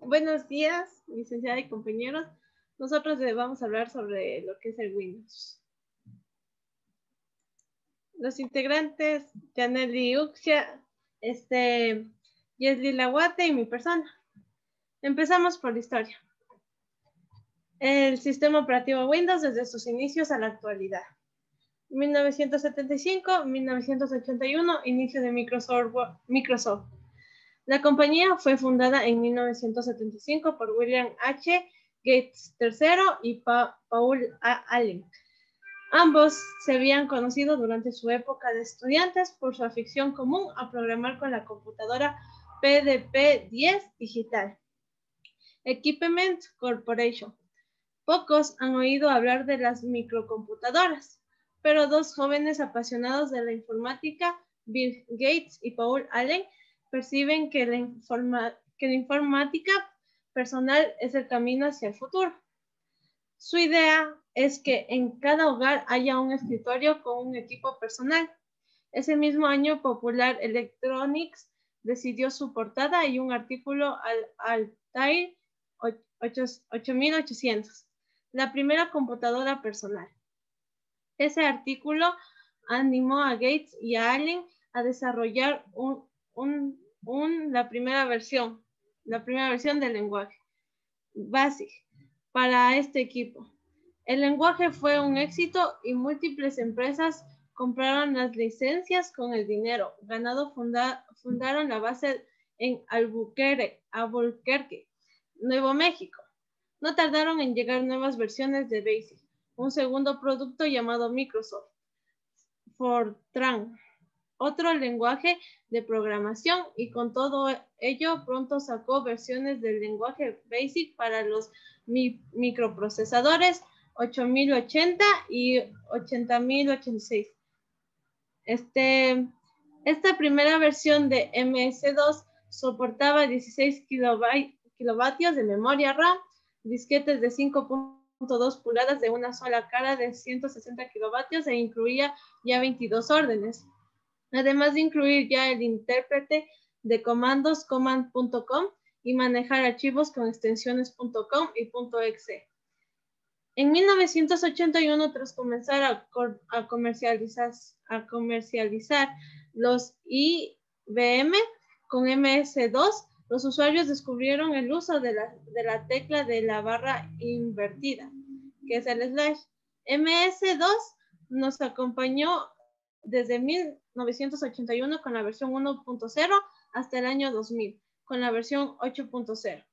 Buenos días, licenciada y compañeros. Nosotros vamos a hablar sobre lo que es el Windows. Los integrantes, Janely Uxia, este, Yesli Lawate y mi persona. Empezamos por la historia. El sistema operativo Windows desde sus inicios a la actualidad. 1975-1981, inicio de. Microsoft. La compañía fue fundada en 1975 por William H. Gates III y Paul A. Allen. Ambos se habían conocido durante su época de estudiantes por su afición común a programar con la computadora PDP-10 digital. Equipment Corporation. Pocos han oído hablar de las microcomputadoras pero dos jóvenes apasionados de la informática, Bill Gates y Paul Allen, perciben que la, informática personal es el camino hacia el futuro. Su idea es que en cada hogar haya un escritorio con un equipo personal. Ese mismo año, Popular Electronics decidió su portada y un artículo al Altair 8800, la primera computadora personal. Ese artículo animó a Gates y a Allen a desarrollar la primera versión, la primera versión del lenguaje BASIC para este equipo. El lenguaje fue un éxito y múltiples empresas compraron las licencias con el dinero ganado, fundaron la base en Albuquerque, Albuquerque, Nuevo México. No tardaron en llegar nuevas versiones de BASIC un segundo producto llamado Microsoft Fortran, otro lenguaje de programación y con todo ello pronto sacó versiones del lenguaje BASIC para los microprocesadores 8080 y 80086. Este, esta primera versión de MS2 soportaba 16 kilovatios de memoria RAM, disquetes de 5 dos pulgadas de una sola cara de 160 kilovatios e incluía ya 22 órdenes. Además de incluir ya el intérprete de comandos command.com y manejar archivos con extensiones.com y .exe. En 1981, tras comenzar a, comercializar, a comercializar los IBM con MS2, los usuarios descubrieron el uso de la, tecla de la barra invertida, que es el slash. MS2 nos acompañó desde 1981 con la versión 1.0 hasta el año 2000 con la versión 8.0,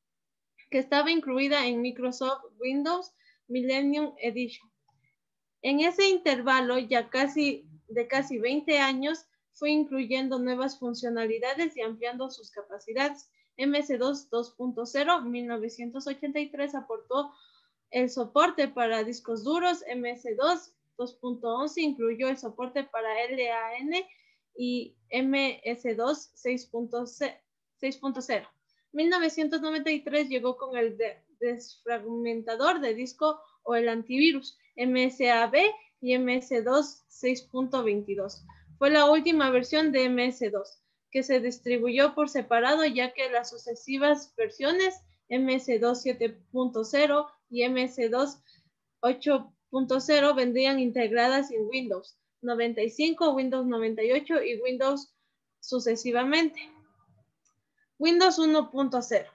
que estaba incluida en Microsoft Windows Millennium Edition. En ese intervalo ya casi de casi 20 años fue incluyendo nuevas funcionalidades y ampliando sus capacidades MS2 2.0 1983 aportó el soporte para discos duros. MS2 2.11 incluyó el soporte para LAN y MS2 6.0. 1993 llegó con el desfragmentador de disco o el antivirus MSAB y MS2 6.22. Fue la última versión de MS2 que se distribuyó por separado ya que las sucesivas versiones MS2 7.0 y MS2 8.0 vendrían integradas en Windows 95, Windows 98 y Windows sucesivamente. Windows 1.0.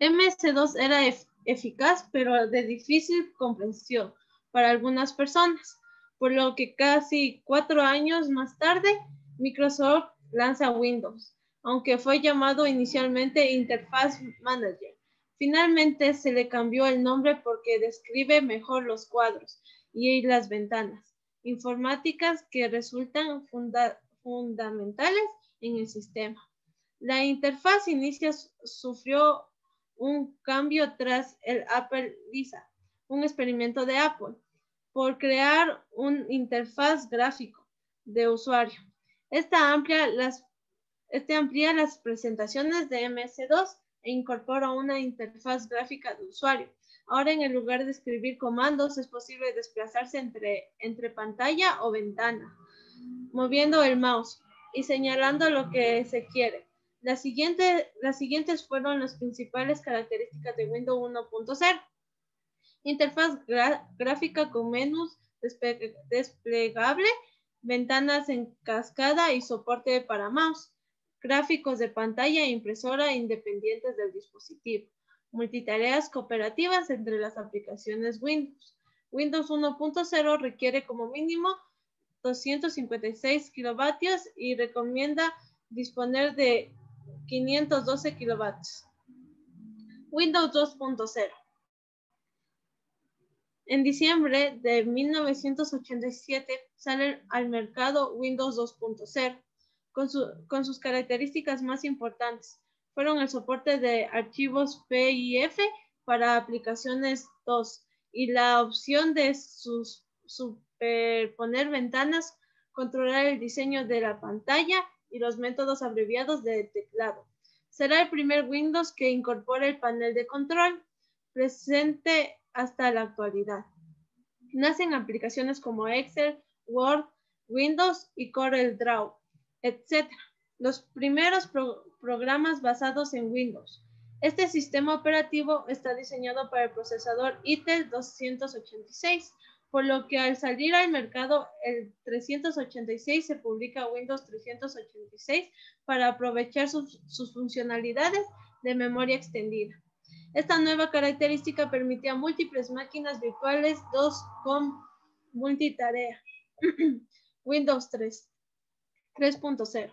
MS2 era eficaz pero de difícil comprensión para algunas personas, por lo que casi cuatro años más tarde Microsoft lanza Windows, aunque fue llamado inicialmente Interface Manager. Finalmente se le cambió el nombre porque describe mejor los cuadros y las ventanas informáticas que resultan fundamentales en el sistema. La interfaz inicia sufrió un cambio tras el Apple Lisa, un experimento de Apple, por crear un interfaz gráfico de usuario esta amplia las, este amplía las presentaciones de MS2 e incorpora una interfaz gráfica de usuario. Ahora en el lugar de escribir comandos es posible desplazarse entre, entre pantalla o ventana, moviendo el mouse y señalando lo que se quiere. las siguientes fueron las principales características de Windows 1.0. Interfaz gráfica con menús desplegable, ventanas en cascada y soporte para mouse, gráficos de pantalla e impresora independientes del dispositivo, multitareas cooperativas entre las aplicaciones Windows. Windows 1.0 requiere como mínimo 256 kilovatios y recomienda disponer de 512 kilovatios. Windows 2.0 en diciembre de 1987 sale al mercado Windows 2.0 con, sus características más importantes. Fueron el soporte de archivos PIF para aplicaciones 2 y la opción de superponer ventanas, controlar el diseño de la pantalla y los métodos abreviados de teclado. Será el primer Windows que incorpore el panel de control presente hasta la actualidad. Nacen aplicaciones como Excel, Word, Windows y CorelDRAW, etc. Los primeros programas basados en Windows. Este sistema operativo está diseñado para el procesador Intel 286, por lo que al salir al mercado el 386 se publica Windows 386 para aprovechar sus, sus funcionalidades de memoria extendida. Esta nueva característica permitía múltiples máquinas virtuales 2 con multitarea. Windows 3 3.0.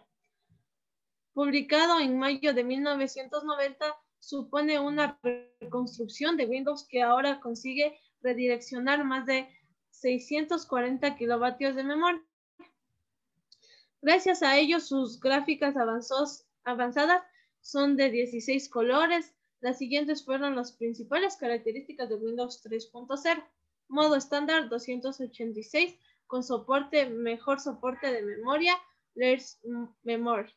Publicado en mayo de 1990, supone una reconstrucción de Windows que ahora consigue redireccionar más de 640 kilovatios de memoria. Gracias a ello, sus gráficas avanzadas son de 16 colores, las siguientes fueron las principales características de Windows 3.0. Modo estándar 286 con mejor soporte de memoria, Layers Memory.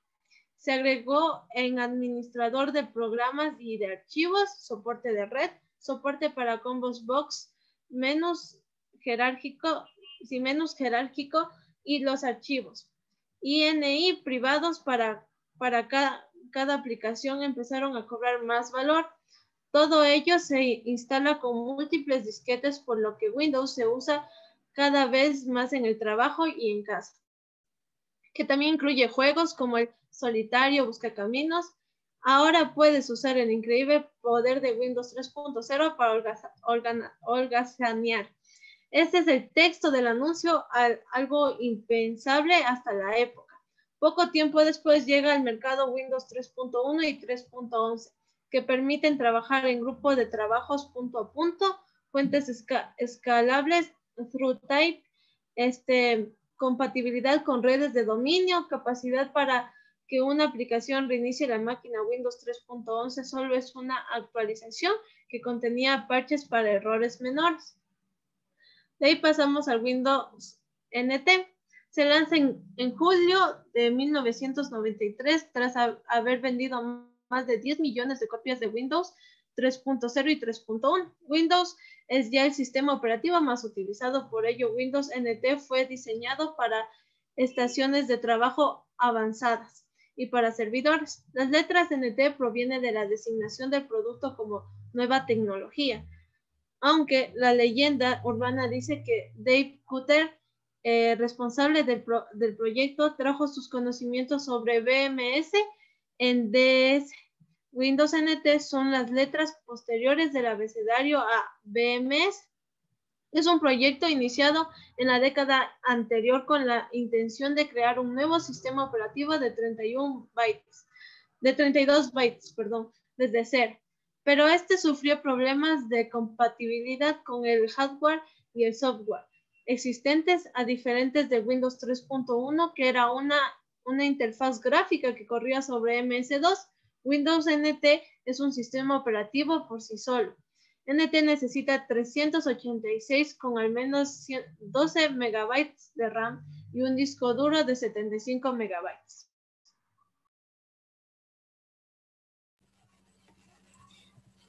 Se agregó en administrador de programas y de archivos, soporte de red, soporte para combos box, menos jerárquico, sí, menos jerárquico y los archivos. INI privados para, para cada, cada aplicación empezaron a cobrar más valor. Todo ello se instala con múltiples disquetes, por lo que Windows se usa cada vez más en el trabajo y en casa. Que también incluye juegos como el solitario, busca caminos. Ahora puedes usar el increíble poder de Windows 3.0 para holgazanear. Este es el texto del anuncio, algo impensable hasta la época. Poco tiempo después llega al mercado Windows 3.1 y 3.11, que permiten trabajar en grupo de trabajos punto a punto, fuentes escalables, through type, este, compatibilidad con redes de dominio, capacidad para que una aplicación reinicie la máquina Windows 3.11 solo es una actualización que contenía parches para errores menores. De ahí pasamos al Windows NT se lanza en, julio de 1993 tras haber vendido más de 10 millones de copias de Windows 3.0 y 3.1. Windows es ya el sistema operativo más utilizado, por ello Windows NT fue diseñado para estaciones de trabajo avanzadas y para servidores. Las letras NT provienen de la designación del producto como nueva tecnología, aunque la leyenda urbana dice que Dave Cutter eh, responsable del, proyecto, trajo sus conocimientos sobre BMS en DS. Windows NT son las letras posteriores del abecedario a BMS. Es un proyecto iniciado en la década anterior con la intención de crear un nuevo sistema operativo de 31 bytes, de 32 bytes, perdón, desde cero. Pero este sufrió problemas de compatibilidad con el hardware y el software existentes a diferentes de Windows 3.1, que era una, una interfaz gráfica que corría sobre MS2. Windows NT es un sistema operativo por sí solo. NT necesita 386 con al menos 12 megabytes de RAM y un disco duro de 75 megabytes.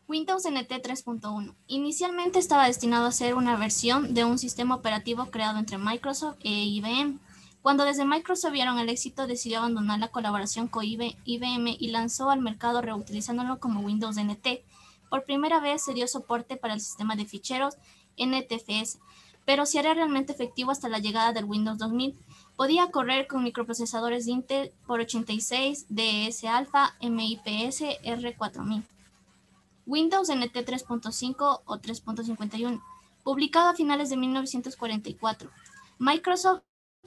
Windows NT 3.1. Inicialmente estaba destinado a ser una versión de un sistema operativo creado entre Microsoft e IBM, Cuando desde Microsoft vieron el éxito, decidió abandonar la colaboración con IBM y lanzó al mercado reutilizándolo como Windows NT. Por primera vez se dio soporte para el sistema de ficheros NTFS, pero se haría realmente efectivo hasta la llegada del Windows 2000. Podía correr con microprocesadores Intel por 86, DS Alpha, MIPS, R4000. Windows NT 3.5 o 3.51, publicado a finales de 1944. Microsoft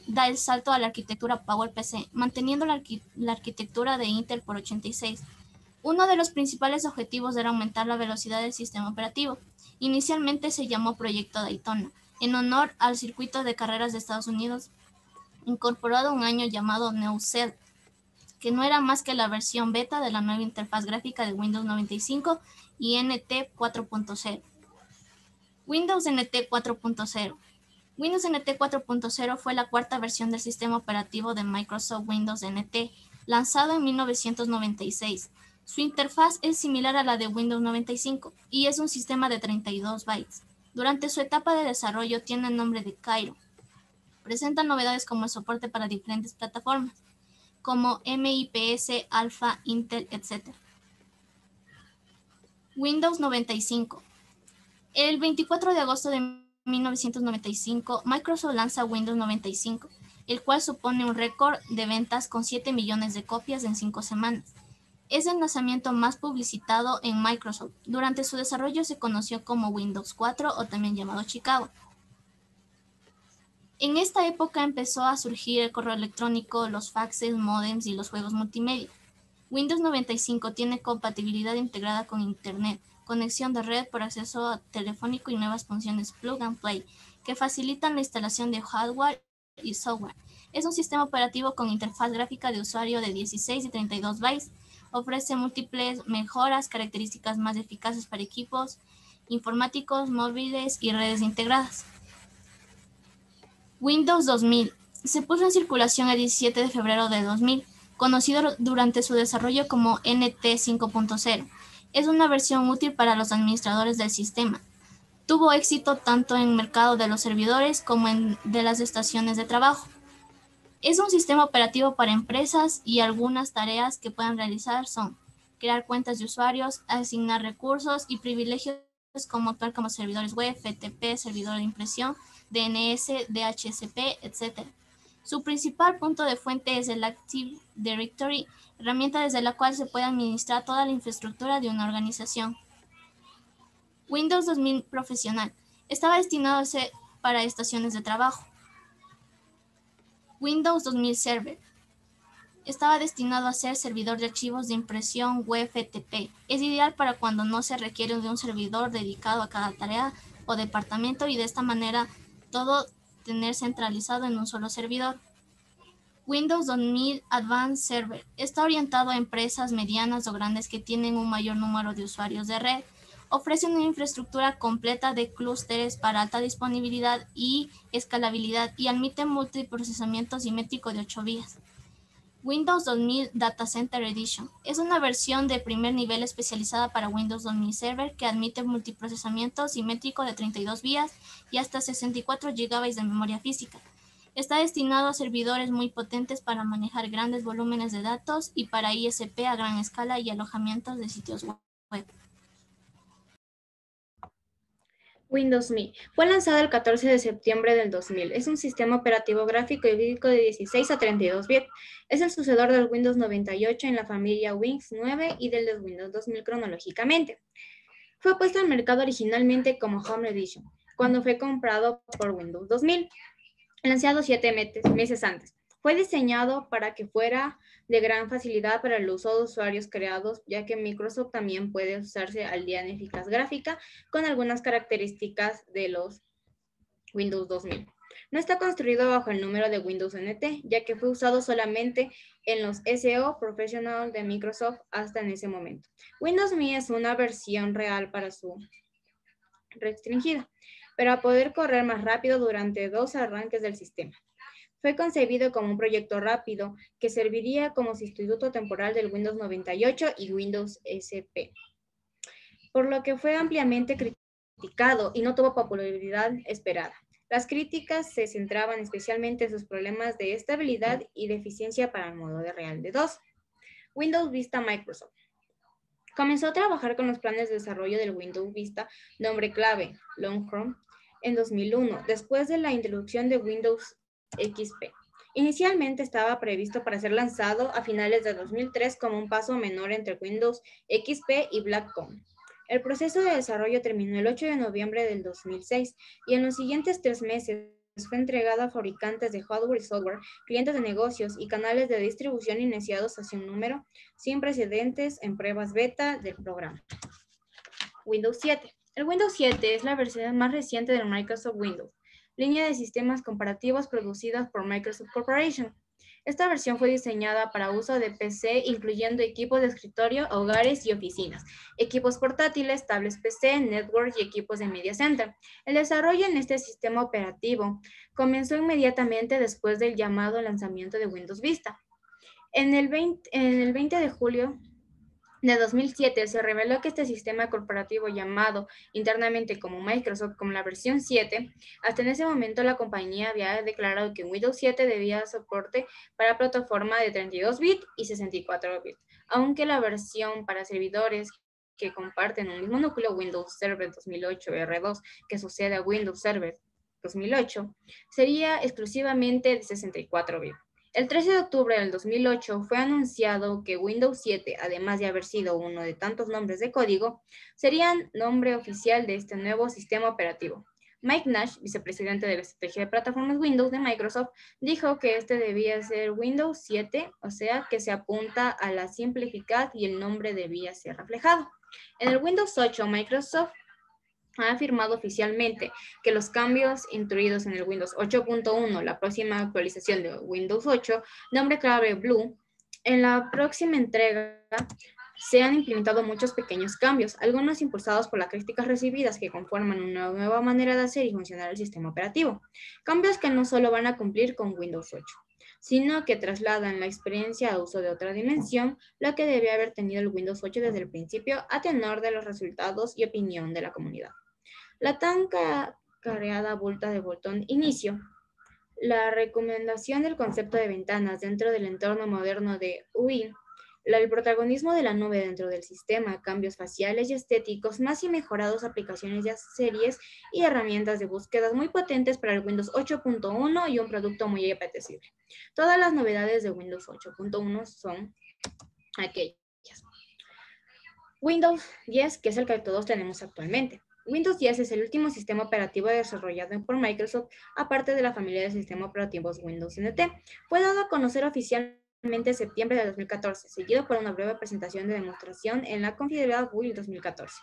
da el salto a la arquitectura PowerPC, manteniendo la, arquitectura de Intel por 86. Uno de los principales objetivos era aumentar la velocidad del sistema operativo. Inicialmente se llamó Proyecto Daytona, en honor al circuito de carreras de Estados Unidos, incorporado un año llamado NeuCell, que no era más que la versión beta de la nueva interfaz gráfica de Windows 95 y NT 4.0. Windows NT 4.0 Windows NT 4.0 fue la cuarta versión del sistema operativo de Microsoft Windows NT, lanzado en 1996. Su interfaz es similar a la de Windows 95 y es un sistema de 32 bytes. Durante su etapa de desarrollo tiene el nombre de Cairo. Presenta novedades como el soporte para diferentes plataformas, como MIPS, Alpha, Intel, etc. Windows 95. El 24 de agosto de 1995, Microsoft lanza Windows 95, el cual supone un récord de ventas con 7 millones de copias en 5 semanas. Es el lanzamiento más publicitado en Microsoft. Durante su desarrollo se conoció como Windows 4 o también llamado Chicago. En esta época empezó a surgir el correo electrónico, los faxes, modems y los juegos multimedia. Windows 95 tiene compatibilidad integrada con Internet, conexión de red por acceso telefónico y nuevas funciones plug and play que facilitan la instalación de hardware y software. Es un sistema operativo con interfaz gráfica de usuario de 16 y 32 bytes. Ofrece múltiples mejoras, características más eficaces para equipos informáticos, móviles y redes integradas. Windows 2000 se puso en circulación el 17 de febrero de 2000, conocido durante su desarrollo como NT 5.0 es una versión útil para los administradores del sistema. Tuvo éxito tanto en el mercado de los servidores como en de las estaciones de trabajo. Es un sistema operativo para empresas y algunas tareas que puedan realizar son crear cuentas de usuarios, asignar recursos y privilegios como actuar como servidores web, FTP, servidor de impresión, DNS, DHCP, etc. Su principal punto de fuente es el Active Directory, herramienta desde la cual se puede administrar toda la infraestructura de una organización. Windows 2000 Profesional estaba destinado a ser para estaciones de trabajo. Windows 2000 Server estaba destinado a ser servidor de archivos de impresión web FTP. Es ideal para cuando no se requiere de un servidor dedicado a cada tarea o departamento y de esta manera todo tener centralizado en un solo servidor. Windows 2000 Advanced Server está orientado a empresas medianas o grandes que tienen un mayor número de usuarios de red. Ofrece una infraestructura completa de clústeres para alta disponibilidad y escalabilidad y admite multiprocesamiento simétrico de 8 vías. Windows 2000 Data Center Edition es una versión de primer nivel especializada para Windows 2000 Server que admite multiprocesamiento simétrico de 32 vías y hasta 64 GB de memoria física. Está destinado a servidores muy potentes para manejar grandes volúmenes de datos y para ISP a gran escala y alojamientos de sitios web. Windows Me. Fue lanzado el 14 de septiembre del 2000. Es un sistema operativo gráfico y vírico de 16 a 32 bits. Es el sucesor del Windows 98 en la familia Wings 9 y del Windows 2000 cronológicamente. Fue puesto al mercado originalmente como Home Edition, cuando fue comprado por Windows 2000, lanzado siete meses antes. Fue diseñado para que fuera de gran facilidad para el uso de usuarios creados, ya que Microsoft también puede usarse al día en eficaz gráfica con algunas características de los Windows 2000. No está construido bajo el número de Windows NT, ya que fue usado solamente en los SEO Professional de Microsoft hasta en ese momento. Windows Me es una versión real para su restringida, pero a poder correr más rápido durante dos arranques del sistema. Fue concebido como un proyecto rápido que serviría como sustituto temporal del Windows 98 y Windows SP, por lo que fue ampliamente criticado y no tuvo popularidad esperada. Las críticas se centraban especialmente en sus problemas de estabilidad y de eficiencia para el modo de real de 2. Windows Vista Microsoft. Comenzó a trabajar con los planes de desarrollo del Windows Vista, nombre clave, Long Chrome, en 2001, después de la introducción de Windows XP. Inicialmente estaba previsto para ser lanzado a finales de 2003 como un paso menor entre Windows XP y Blackcomb. El proceso de desarrollo terminó el 8 de noviembre del 2006 y en los siguientes tres meses fue entregado a fabricantes de hardware y software, clientes de negocios y canales de distribución iniciados hacia un número sin precedentes en pruebas beta del programa. Windows 7. El Windows 7 es la versión más reciente del Microsoft Windows, línea de sistemas comparativos producidas por Microsoft Corporation. Esta versión fue diseñada para uso de PC, incluyendo equipos de escritorio, hogares y oficinas, equipos portátiles, tablets PC, network y equipos de media center. El desarrollo en este sistema operativo comenzó inmediatamente después del llamado lanzamiento de Windows Vista. En el 20, en el 20 de julio de 2007 se reveló que este sistema corporativo llamado internamente como Microsoft como la versión 7, hasta en ese momento la compañía había declarado que Windows 7 debía soporte para plataforma de 32 bits y 64 bits, aunque la versión para servidores que comparten un mismo núcleo Windows Server 2008 R2 que sucede a Windows Server 2008 sería exclusivamente de 64 bits. El 13 de octubre del 2008 fue anunciado que Windows 7, además de haber sido uno de tantos nombres de código, sería nombre oficial de este nuevo sistema operativo. Mike Nash, vicepresidente de la estrategia de plataformas Windows de Microsoft, dijo que este debía ser Windows 7, o sea que se apunta a la simplicidad y el nombre debía ser reflejado. En el Windows 8, Microsoft ha afirmado oficialmente que los cambios introducidos en el Windows 8.1, la próxima actualización de Windows 8, nombre clave Blue, en la próxima entrega se han implementado muchos pequeños cambios, algunos impulsados por las críticas recibidas que conforman una nueva manera de hacer y funcionar el sistema operativo. Cambios que no solo van a cumplir con Windows 8, sino que trasladan la experiencia a uso de otra dimensión, la que debe haber tenido el Windows 8 desde el principio a tenor de los resultados y opinión de la comunidad. La tan careada vuelta de botón inicio. La recomendación del concepto de ventanas dentro del entorno moderno de UI. El protagonismo de la nube dentro del sistema, cambios faciales y estéticos, más y mejorados aplicaciones de series y herramientas de búsqueda muy potentes para el Windows 8.1 y un producto muy apetecible. Todas las novedades de Windows 8.1 son aquellas. Windows 10, que es el que todos tenemos actualmente. Windows 10 es el último sistema operativo desarrollado por Microsoft, aparte de la familia de sistemas operativos Windows NT. Fue dado a conocer oficialmente en septiembre de 2014, seguido por una breve presentación de demostración en la Confederada Build 2014.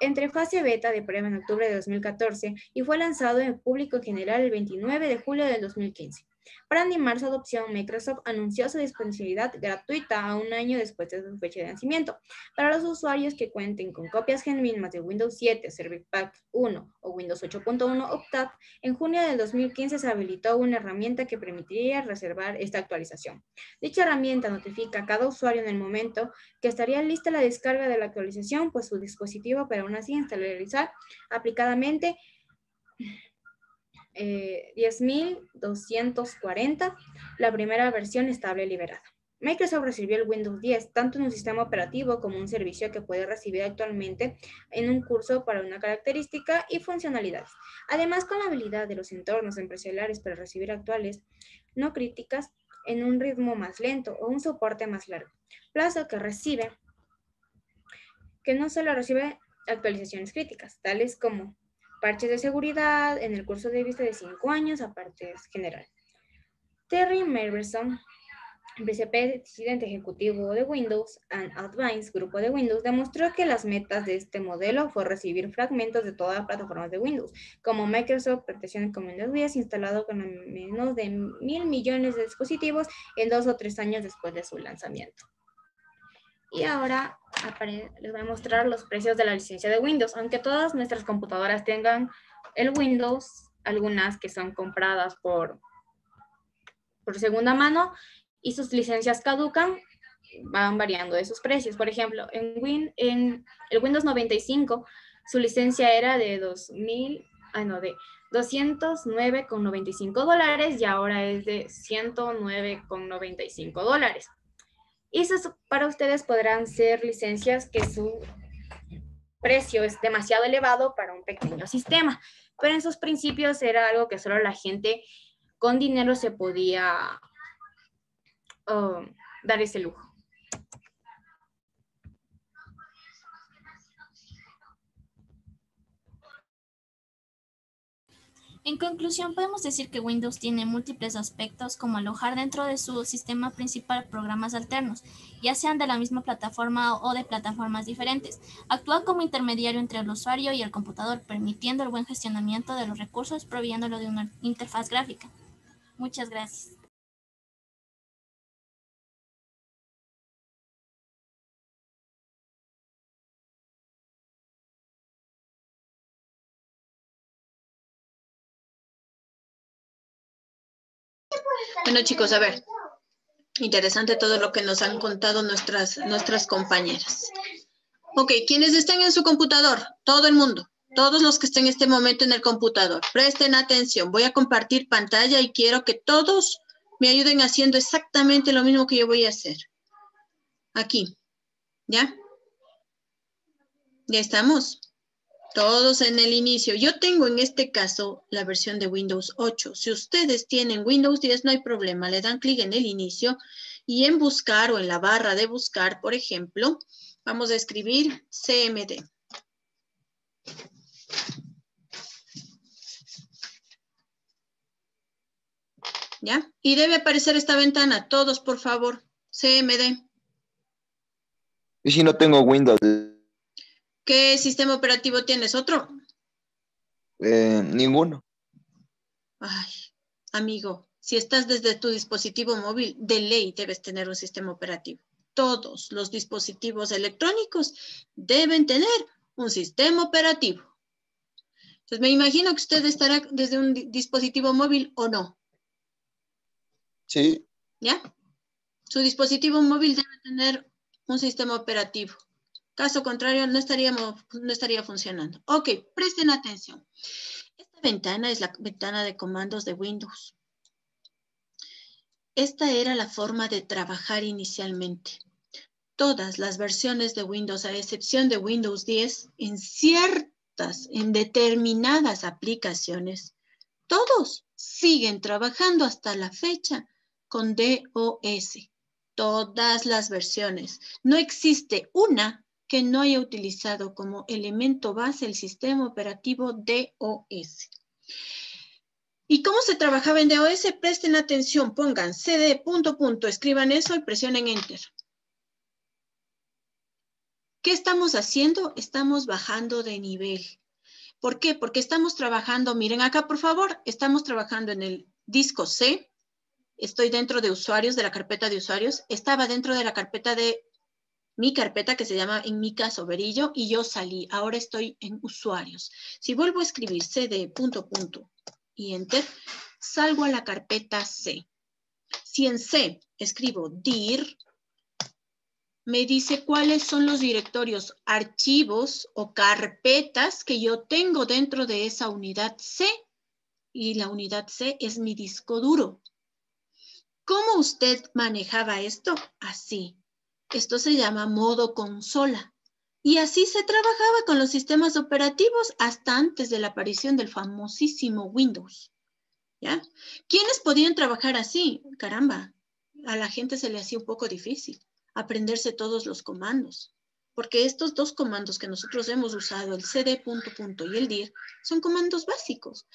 Entre fase beta de prueba en octubre de 2014 y fue lanzado en público en general el 29 de julio del 2015. Para animar su adopción, Microsoft anunció su disponibilidad gratuita a un año después de su fecha de nacimiento. Para los usuarios que cuenten con copias genuinas de Windows 7, Service Pack 1 o Windows 8.1 Octave, en junio del 2015 se habilitó una herramienta que permitiría reservar esta actualización. Dicha herramienta notifica a cada usuario en el momento que estaría lista la descarga de la actualización, pues su dispositivo, pero aún así instalarizar aplicadamente 10.240, eh, la primera versión estable liberada. Microsoft recibió el Windows 10 tanto en un sistema operativo como un servicio que puede recibir actualmente en un curso para una característica y funcionalidades. Además, con la habilidad de los entornos empresariales para recibir actuales no críticas en un ritmo más lento o un soporte más largo, plazo que recibe, que no solo recibe actualizaciones críticas, tales como parches de seguridad en el curso de vista de cinco años a partes general. Terry Merverson, vicepresidente ejecutivo de Windows and Advanced Grupo de Windows, demostró que las metas de este modelo fue recibir fragmentos de todas las plataformas de Windows, como Microsoft Protección con Windows 10 instalado con menos de mil millones de dispositivos en dos o tres años después de su lanzamiento. Y ahora les voy a mostrar los precios de la licencia de Windows. Aunque todas nuestras computadoras tengan el Windows, algunas que son compradas por, por segunda mano y sus licencias caducan, van variando de sus precios. Por ejemplo, en, Win, en el Windows 95, su licencia era de 2.000 ah, no, de 209,95 dólares y ahora es de 109,95 dólares. Y para ustedes podrán ser licencias que su precio es demasiado elevado para un pequeño sistema, pero en sus principios era algo que solo la gente con dinero se podía um, dar ese lujo. En conclusión, podemos decir que Windows tiene múltiples aspectos como alojar dentro de su sistema principal programas alternos, ya sean de la misma plataforma o de plataformas diferentes. Actúa como intermediario entre el usuario y el computador, permitiendo el buen gestionamiento de los recursos, proviéndolo de una interfaz gráfica. Muchas gracias. Bueno, chicos, a ver. Interesante todo lo que nos han contado nuestras, nuestras compañeras. Ok, quienes estén en su computador, todo el mundo, todos los que estén en este momento en el computador, presten atención. Voy a compartir pantalla y quiero que todos me ayuden haciendo exactamente lo mismo que yo voy a hacer. Aquí, ¿ya? ¿Ya estamos? Todos en el inicio. Yo tengo en este caso la versión de Windows 8. Si ustedes tienen Windows 10, no hay problema. Le dan clic en el inicio y en buscar o en la barra de buscar, por ejemplo, vamos a escribir CMD. ¿Ya? Y debe aparecer esta ventana. Todos, por favor. CMD. ¿Y si no tengo Windows? ¿Qué sistema operativo tienes? ¿Otro? Eh, ninguno. Ay, amigo, si estás desde tu dispositivo móvil, de ley debes tener un sistema operativo. Todos los dispositivos electrónicos deben tener un sistema operativo. Entonces, me imagino que usted estará desde un dispositivo móvil o no. Sí. ¿Ya? Su dispositivo móvil debe tener un sistema operativo. Caso contrario, no, estaríamos, no estaría funcionando. Ok, presten atención. Esta ventana es la ventana de comandos de Windows. Esta era la forma de trabajar inicialmente. Todas las versiones de Windows, a excepción de Windows 10, en ciertas, en determinadas aplicaciones, todos siguen trabajando hasta la fecha con DOS. Todas las versiones. No existe una que no haya utilizado como elemento base el sistema operativo DOS. ¿Y cómo se trabajaba en DOS? Presten atención, pongan cd punto punto, escriban eso y presionen enter. ¿Qué estamos haciendo? Estamos bajando de nivel. ¿Por qué? Porque estamos trabajando, miren acá por favor, estamos trabajando en el disco C, estoy dentro de usuarios, de la carpeta de usuarios, estaba dentro de la carpeta de mi carpeta que se llama en mi caso Verillo y yo salí. Ahora estoy en usuarios. Si vuelvo a escribir cd punto punto y enter, salgo a la carpeta C. Si en C escribo dir, me dice cuáles son los directorios, archivos o carpetas que yo tengo dentro de esa unidad C. Y la unidad C es mi disco duro. ¿Cómo usted manejaba esto? Así. Esto se llama modo consola. Y así se trabajaba con los sistemas operativos hasta antes de la aparición del famosísimo Windows. ¿Ya? ¿Quiénes podían trabajar así? Caramba, a la gente se le hacía un poco difícil aprenderse todos los comandos, porque estos dos comandos que nosotros hemos usado, el cd punto punto y el dir, son comandos básicos.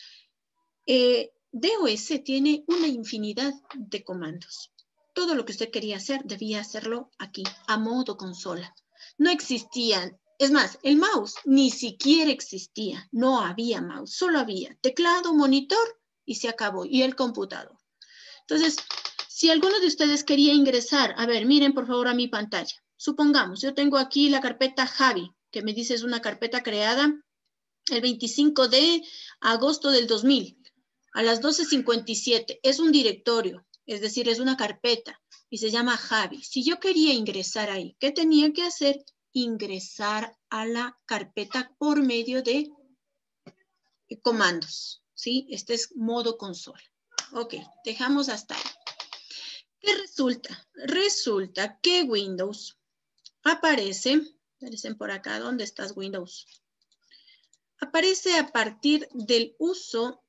Eh, DOS tiene una infinidad de comandos todo lo que usted quería hacer, debía hacerlo aquí, a modo consola. No existían, es más, el mouse ni siquiera existía, no había mouse, solo había teclado, monitor y se acabó, y el computador. Entonces, si alguno de ustedes quería ingresar, a ver, miren por favor a mi pantalla. Supongamos, yo tengo aquí la carpeta Javi, que me dice es una carpeta creada el 25 de agosto del 2000 a las 12.57. Es un directorio es decir, es una carpeta y se llama Javi. Si yo quería ingresar ahí, ¿qué tenía que hacer? Ingresar a la carpeta por medio de comandos, ¿sí? Este es modo consola. Ok, dejamos hasta ahí. ¿Qué resulta? Resulta que Windows aparece, aparecen por acá, ¿dónde estás Windows? Aparece a partir del uso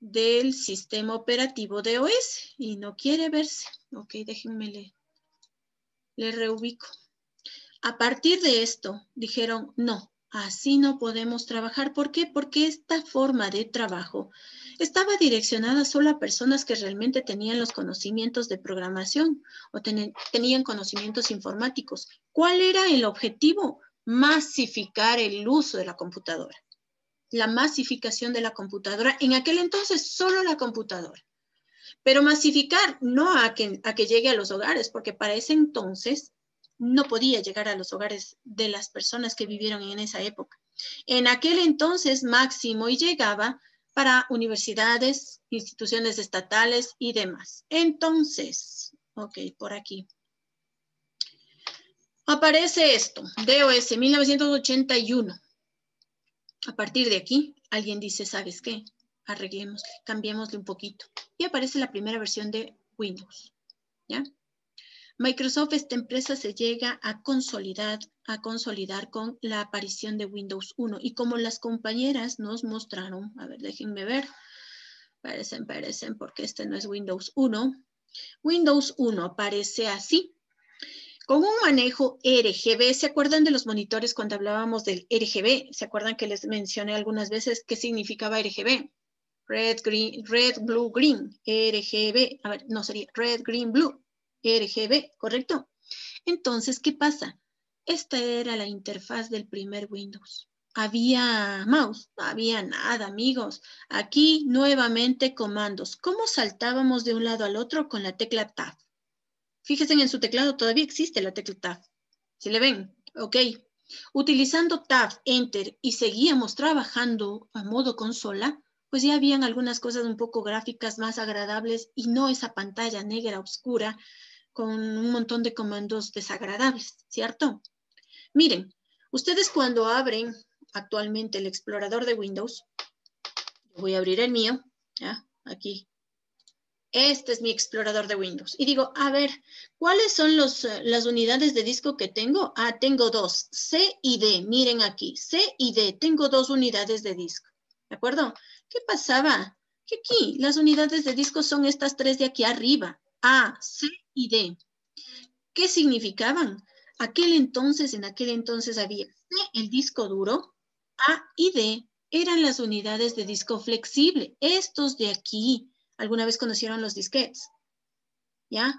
del sistema operativo de OS y no quiere verse. Ok, déjenme le, reubico. A partir de esto, dijeron, no, así no podemos trabajar. ¿Por qué? Porque esta forma de trabajo estaba direccionada solo a personas que realmente tenían los conocimientos de programación o tenían conocimientos informáticos. ¿Cuál era el objetivo? Masificar el uso de la computadora. La masificación de la computadora. En aquel entonces, solo la computadora. Pero masificar no a que, a que llegue a los hogares, porque para ese entonces no podía llegar a los hogares de las personas que vivieron en esa época. En aquel entonces máximo y llegaba para universidades, instituciones estatales y demás. Entonces, ok, por aquí. Aparece esto, DOS 1981. A partir de aquí, alguien dice, ¿sabes qué? Arreglémosle, cambiémosle un poquito. Y aparece la primera versión de Windows, ¿ya? Microsoft, esta empresa se llega a consolidar, a consolidar con la aparición de Windows 1 y como las compañeras nos mostraron, a ver, déjenme ver, parecen, parecen, porque este no es Windows 1. Windows 1 aparece así, con un manejo RGB. ¿Se acuerdan de los monitores cuando hablábamos del RGB? ¿Se acuerdan que les mencioné algunas veces qué significaba RGB? Red, green, red, blue, green, RGB. A ver, no sería red, green, blue. RGB, ¿correcto? Entonces, ¿qué pasa? Esta era la interfaz del primer Windows. ¿Había mouse? No había nada, amigos. Aquí nuevamente comandos. ¿Cómo saltábamos de un lado al otro con la tecla Tab? Fíjense en su teclado, todavía existe la tecla Tab. ¿Si le ven? Ok. Utilizando Tab, Enter y seguíamos trabajando a modo consola, pues ya habían algunas cosas un poco gráficas más agradables y no esa pantalla negra oscura con un montón de comandos desagradables, ¿cierto? Miren, ustedes cuando abren actualmente el explorador de Windows, voy a abrir el mío, ¿ya? Aquí. Este es mi explorador de Windows. Y digo, a ver, ¿cuáles son los, eh, las unidades de disco que tengo? Ah, tengo dos, C y D. Miren aquí, C y D. Tengo dos unidades de disco. ¿De acuerdo? ¿Qué pasaba? Que aquí las unidades de disco son estas tres de aquí arriba. A, C y D. ¿Qué significaban? Aquel entonces, en aquel entonces había C, el disco duro, A y D eran las unidades de disco flexible. Estos de aquí, ¿alguna vez conocieron los disquetes? ¿Ya?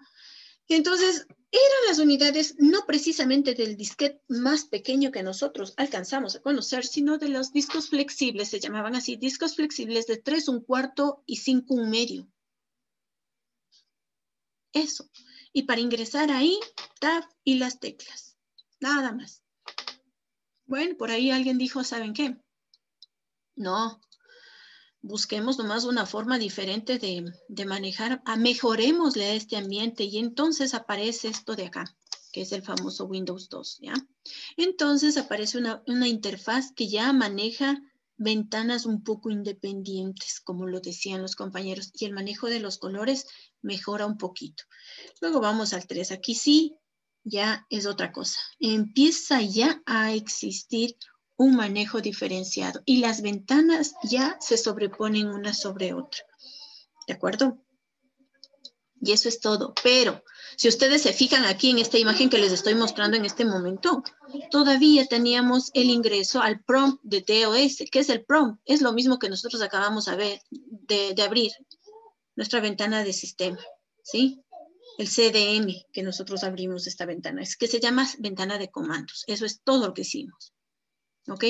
Entonces, eran las unidades no precisamente del disquete más pequeño que nosotros alcanzamos a conocer, sino de los discos flexibles, se llamaban así, discos flexibles de 3, un cuarto y 5, un medio. Eso. Y para ingresar ahí, tab y las teclas. Nada más. Bueno, por ahí alguien dijo, ¿saben qué? No, busquemos nomás una forma diferente de, manejar, a mejorémosle a este ambiente y entonces aparece esto de acá, que es el famoso Windows 2, ¿ya? Entonces aparece una, una interfaz que ya maneja ventanas un poco independientes, como lo decían los compañeros, y el manejo de los colores mejora un poquito. Luego vamos al 3. Aquí sí, ya es otra cosa. Empieza ya a existir un manejo diferenciado y las ventanas ya se sobreponen una sobre otra. ¿De acuerdo? Y eso es todo. Pero si ustedes se fijan aquí en esta imagen que les estoy mostrando en este momento, todavía teníamos el ingreso al prompt de DOS. ¿Qué es el prompt? Es lo mismo que nosotros acabamos de, ver, de, de abrir nuestra ventana de sistema, ¿sí? El CDM que nosotros abrimos esta ventana. Es que se llama ventana de comandos. Eso es todo lo que hicimos. ¿Ok?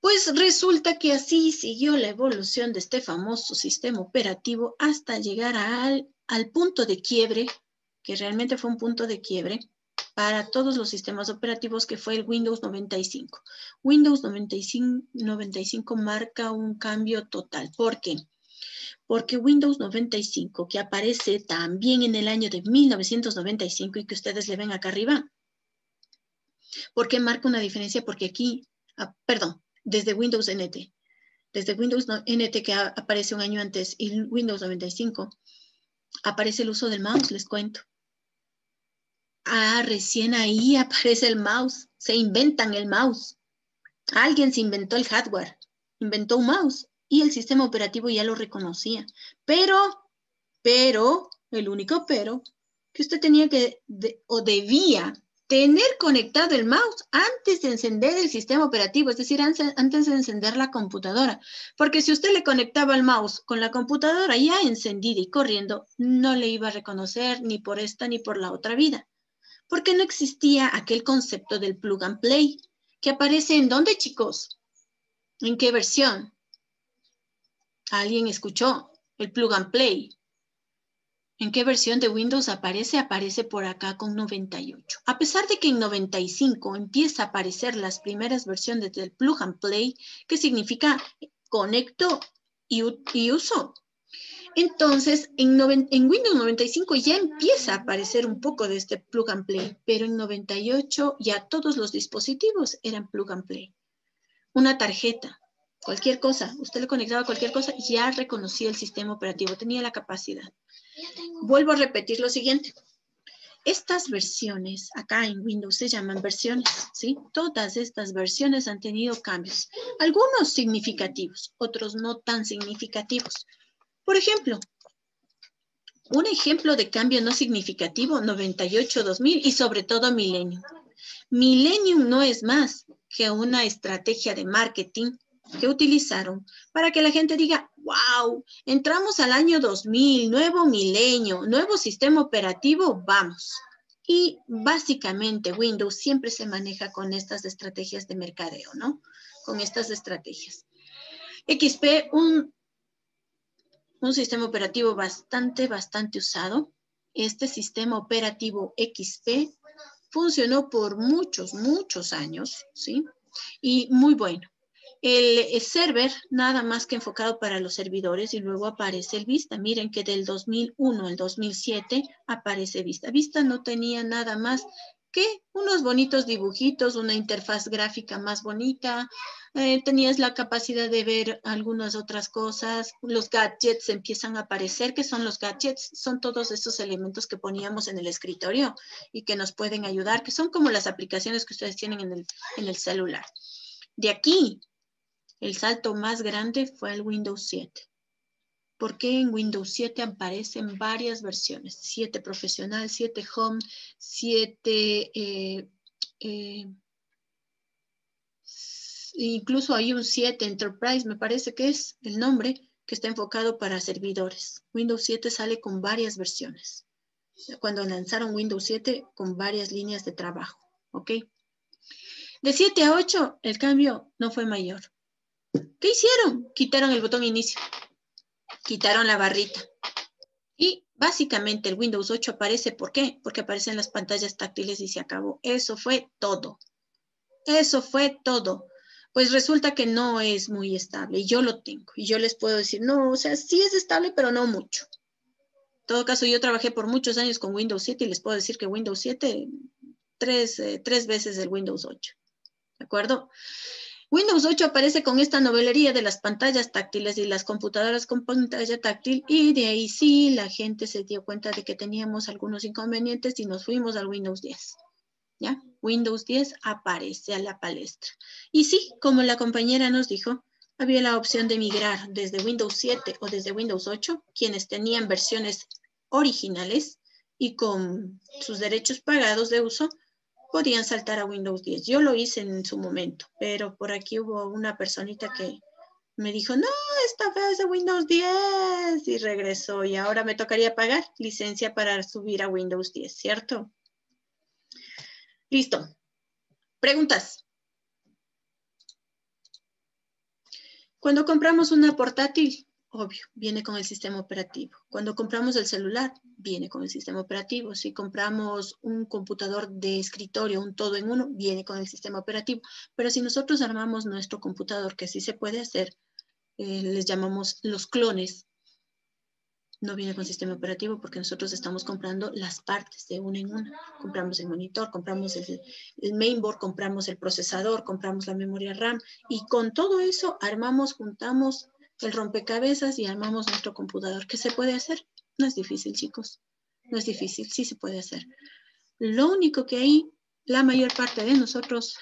Pues resulta que así siguió la evolución de este famoso sistema operativo hasta llegar al, al punto de quiebre, que realmente fue un punto de quiebre para todos los sistemas operativos, que fue el Windows 95. Windows 95, 95 marca un cambio total. ¿Por qué? Porque Windows 95, que aparece también en el año de 1995 y que ustedes le ven acá arriba, ¿por qué marca una diferencia? Porque aquí, ah, perdón, desde Windows NT. desde Windows NT que aparece un año antes y Windows 95, aparece el uso del mouse, les cuento. Ah, recién ahí aparece el mouse, se inventan el mouse. Alguien se inventó el hardware, inventó un mouse y el sistema operativo ya lo reconocía. Pero, pero, el único pero, que usted tenía que o debía tener conectado el mouse antes de encender el sistema operativo, es decir, antes de encender la computadora. Porque si usted le conectaba el mouse con la computadora ya encendida y corriendo, no le iba a reconocer ni por esta ni por la otra vida. Porque no existía aquel concepto del plug and play, que aparece en dónde, chicos? ¿En qué versión? ¿Alguien escuchó el plug and play? ¿En qué versión de Windows aparece? Aparece por acá con 98. A pesar de que en 95 empieza a aparecer las primeras versiones del plug and play, que significa conecto y, uso. Entonces, en, en, Windows 95 ya empieza a aparecer un poco de este plug and play, pero en 98 ya todos los dispositivos eran plug and play. Una tarjeta, cualquier cosa, usted le conectaba cualquier cosa, ya reconocía el sistema operativo, tenía la capacidad. Vuelvo a repetir lo siguiente. Estas versiones acá en Windows se llaman versiones, ¿sí? Todas estas versiones han tenido cambios, algunos significativos, otros no tan significativos. Por ejemplo, un ejemplo de cambio no significativo, 98-2000 y sobre todo Millennium. Millennium no es más que una estrategia de marketing que utilizaron para que la gente diga, wow, entramos al año 2000, nuevo milenio, nuevo sistema operativo, vamos. Y básicamente Windows siempre se maneja con estas estrategias de mercadeo, ¿no? Con estas estrategias. XP, un, un sistema operativo bastante, bastante usado. Este sistema operativo XP funcionó por muchos, muchos años, ¿sí? Y muy bueno. El, server nada más que enfocado para los servidores y luego aparece el Vista. Miren que del 2001 al 2007 aparece Vista. Vista no tenía nada más que unos bonitos dibujitos, una interfaz gráfica más bonita, eh, tenías la capacidad de ver algunas otras cosas, los gadgets empiezan a aparecer, ¿qué son los gadgets? Son todos esos elementos que poníamos en el escritorio y que nos pueden ayudar, que son como las aplicaciones que ustedes tienen en el, en el celular. De aquí el salto más grande fue el Windows 7. Porque en Windows 7 aparecen varias versiones. 7 profesional, 7 home, 7... Eh, eh, incluso hay un 7 Enterprise, me parece que es el nombre, que está enfocado para servidores. Windows 7 sale con varias versiones. Cuando lanzaron Windows 7 con varias líneas de trabajo. ¿Ok? De 7 a 8, el cambio no fue mayor. ¿Qué hicieron? Quitaron el botón inicio, quitaron la barrita. Y básicamente el Windows 8 aparece, ¿por qué? Porque aparecen las pantallas táctiles y se acabó. Eso fue todo. Eso fue todo. Pues resulta que no es muy estable y yo lo tengo. Y yo les puedo decir, no, o sea, sí es estable, pero no mucho. En todo caso, yo trabajé por muchos años con Windows 7 y les puedo decir que Windows 7, tres, eh, tres veces el Windows 8. ¿De acuerdo? Windows 8 aparece con esta novelería de las pantallas táctiles y las computadoras con pantalla táctil y de ahí sí la gente se dio cuenta de que teníamos algunos inconvenientes y nos fuimos al Windows 10. ¿Ya? Windows 10 aparece a la palestra. Y sí, como la compañera nos dijo, había la opción de migrar desde Windows 7 o desde Windows 8, quienes tenían versiones originales y con sus derechos pagados de uso, podían saltar a Windows 10. Yo lo hice en su momento, pero por aquí hubo una personita que me dijo, no, esta fue de Windows 10 y regresó y ahora me tocaría pagar licencia para subir a Windows 10, ¿cierto? Listo. Preguntas. Cuando compramos una portátil, Obvio, viene con el sistema operativo. Cuando compramos el celular, viene con el sistema operativo. Si compramos un computador de escritorio, un todo en uno, viene con el sistema operativo. Pero si nosotros armamos nuestro computador, que sí se puede hacer, eh, les llamamos los clones, No viene con sistema operativo porque nosotros estamos comprando las partes de una en una. Compramos el monitor, compramos el, el mainboard, compramos el procesador, compramos la memoria RAM y con todo eso armamos, juntamos el rompecabezas y armamos nuestro computador. ¿Qué se puede hacer? No es difícil, chicos. No es difícil, sí se puede hacer. Lo único que ahí, la mayor parte de nosotros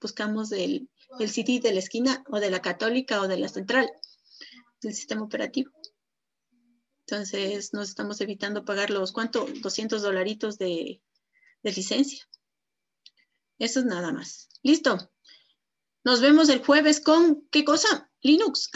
buscamos el, el CD de la esquina o de la católica o de la central del sistema operativo. Entonces, nos estamos evitando pagar los, ¿cuánto? 200 dolaritos de, de licencia. Eso es nada más. Listo. Nos vemos el jueves con, ¿qué cosa? Linux.